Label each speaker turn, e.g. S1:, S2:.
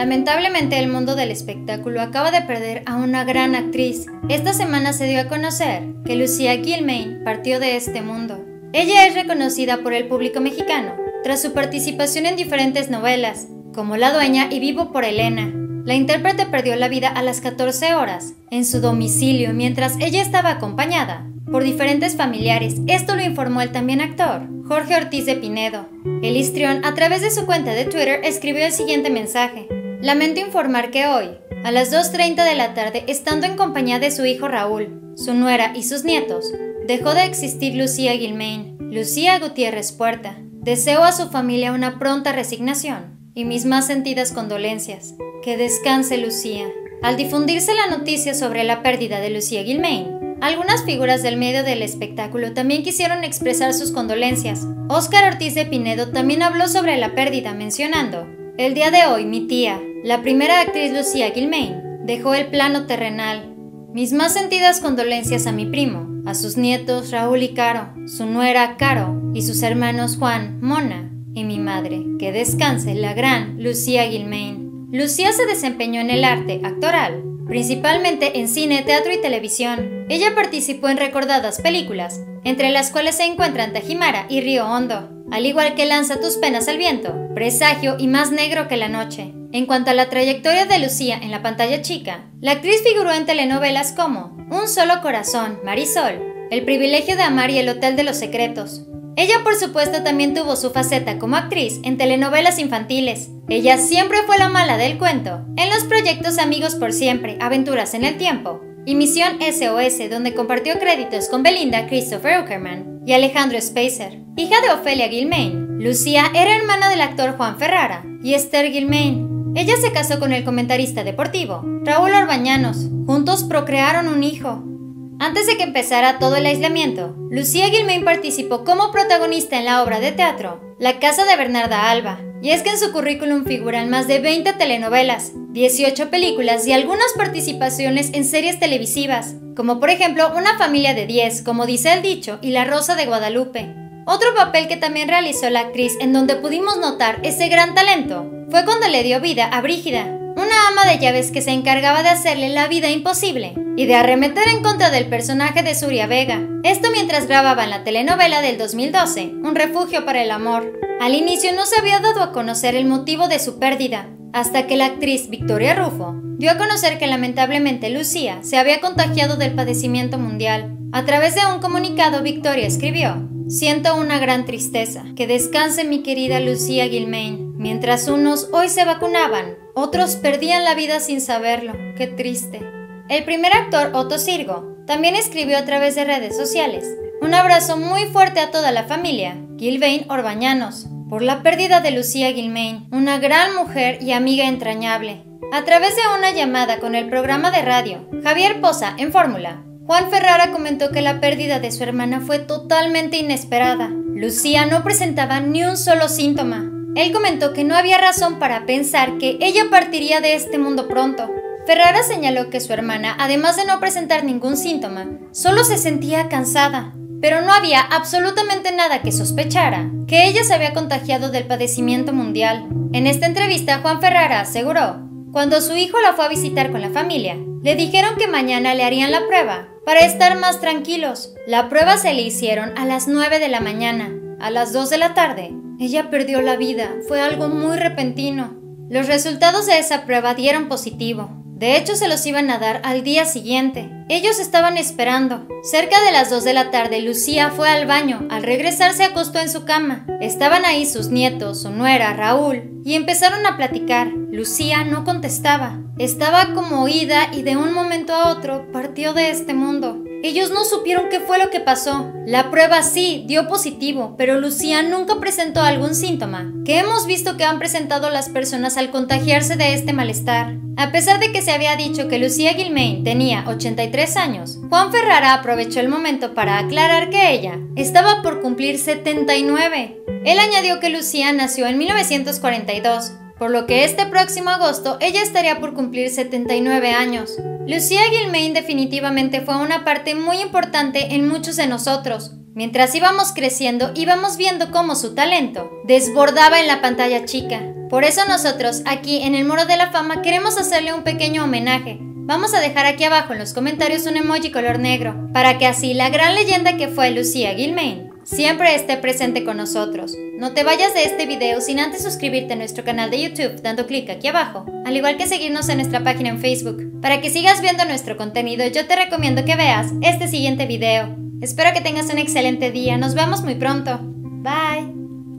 S1: Lamentablemente el mundo del espectáculo acaba de perder a una gran actriz. Esta semana se dio a conocer que Lucía Gilmain partió de este mundo. Ella es reconocida por el público mexicano tras su participación en diferentes novelas, como La Dueña y Vivo por Elena. La intérprete perdió la vida a las 14 horas en su domicilio mientras ella estaba acompañada por diferentes familiares. Esto lo informó el también actor, Jorge Ortiz de Pinedo. El histrión, a través de su cuenta de Twitter, escribió el siguiente mensaje. Lamento informar que hoy, a las 2.30 de la tarde, estando en compañía de su hijo Raúl, su nuera y sus nietos, dejó de existir Lucía Gilmain, Lucía Gutiérrez Puerta. Deseo a su familia una pronta resignación y mis más sentidas condolencias. Que descanse Lucía. Al difundirse la noticia sobre la pérdida de Lucía Gilmain, algunas figuras del medio del espectáculo también quisieron expresar sus condolencias. Óscar Ortiz de Pinedo también habló sobre la pérdida mencionando, el día de hoy mi tía, la primera actriz Lucía Gilmain dejó el plano terrenal. Mis más sentidas condolencias a mi primo, a sus nietos Raúl y Caro, su nuera Caro y sus hermanos Juan, Mona y mi madre. Que descanse la gran Lucía Gilmain. Lucía se desempeñó en el arte actoral, principalmente en cine, teatro y televisión. Ella participó en recordadas películas, entre las cuales se encuentran Tajimara y Río Hondo, al igual que Lanza tus penas al viento, Presagio y Más negro que la noche. En cuanto a la trayectoria de Lucía en la pantalla chica, la actriz figuró en telenovelas como Un solo corazón, Marisol, El privilegio de amar y El hotel de los secretos. Ella por supuesto también tuvo su faceta como actriz en telenovelas infantiles. Ella siempre fue la mala del cuento, en los proyectos Amigos por siempre, Aventuras en el tiempo, y Misión SOS, donde compartió créditos con Belinda Christopher Uckerman y Alejandro Spacer. Hija de Ofelia Gilmain, Lucía era hermana del actor Juan Ferrara y Esther Gilmain, ella se casó con el comentarista deportivo, Raúl Orbañanos. Juntos procrearon un hijo. Antes de que empezara todo el aislamiento, Lucía Gilmain participó como protagonista en la obra de teatro La Casa de Bernarda Alba. Y es que en su currículum figuran más de 20 telenovelas, 18 películas y algunas participaciones en series televisivas, como por ejemplo Una familia de 10, como dice el dicho, y La Rosa de Guadalupe. Otro papel que también realizó la actriz en donde pudimos notar ese gran talento fue cuando le dio vida a Brígida, una ama de llaves que se encargaba de hacerle la vida imposible y de arremeter en contra del personaje de Suria Vega. Esto mientras grababan la telenovela del 2012, Un refugio para el amor. Al inicio no se había dado a conocer el motivo de su pérdida, hasta que la actriz Victoria Rufo dio a conocer que lamentablemente Lucía se había contagiado del padecimiento mundial. A través de un comunicado, Victoria escribió, Siento una gran tristeza. Que descanse mi querida Lucía Gilmain. Mientras unos hoy se vacunaban, otros perdían la vida sin saberlo. Qué triste. El primer actor, Otto Sirgo, también escribió a través de redes sociales. Un abrazo muy fuerte a toda la familia, Gilvain Orbañanos, por la pérdida de Lucía Gilmain, una gran mujer y amiga entrañable. A través de una llamada con el programa de radio, Javier Poza en Fórmula, Juan Ferrara comentó que la pérdida de su hermana fue totalmente inesperada. Lucía no presentaba ni un solo síntoma, él comentó que no había razón para pensar que ella partiría de este mundo pronto. Ferrara señaló que su hermana, además de no presentar ningún síntoma, solo se sentía cansada, pero no había absolutamente nada que sospechara que ella se había contagiado del padecimiento mundial. En esta entrevista, Juan Ferrara aseguró, cuando su hijo la fue a visitar con la familia, le dijeron que mañana le harían la prueba para estar más tranquilos. La prueba se le hicieron a las 9 de la mañana. A las 2 de la tarde, ella perdió la vida, fue algo muy repentino. Los resultados de esa prueba dieron positivo. De hecho, se los iban a dar al día siguiente. Ellos estaban esperando. Cerca de las 2 de la tarde, Lucía fue al baño. Al regresar se acostó en su cama. Estaban ahí sus nietos, su nuera, Raúl, y empezaron a platicar. Lucía no contestaba. Estaba como oída y de un momento a otro partió de este mundo. Ellos no supieron qué fue lo que pasó. La prueba sí dio positivo, pero Lucía nunca presentó algún síntoma, que hemos visto que han presentado las personas al contagiarse de este malestar. A pesar de que se había dicho que Lucía Gilmain tenía 83 años, Juan Ferrara aprovechó el momento para aclarar que ella estaba por cumplir 79. Él añadió que Lucía nació en 1942, por lo que este próximo agosto ella estaría por cumplir 79 años. Lucía Gilmain definitivamente fue una parte muy importante en muchos de nosotros. Mientras íbamos creciendo, íbamos viendo cómo su talento desbordaba en la pantalla chica. Por eso nosotros, aquí en el Muro de la Fama, queremos hacerle un pequeño homenaje. Vamos a dejar aquí abajo en los comentarios un emoji color negro, para que así la gran leyenda que fue Lucía Gilmain siempre esté presente con nosotros. No te vayas de este video sin antes suscribirte a nuestro canal de YouTube dando clic aquí abajo, al igual que seguirnos en nuestra página en Facebook. Para que sigas viendo nuestro contenido, yo te recomiendo que veas este siguiente video. Espero que tengas un excelente día, nos vemos muy pronto. Bye.